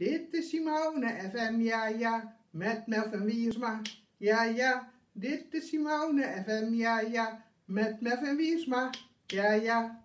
Dit is Simone FM, ja ja, met Melvin Wiersma. Ja ja, dit is Simone FM, ja ja, met Melvin Wiersma. Ja ja.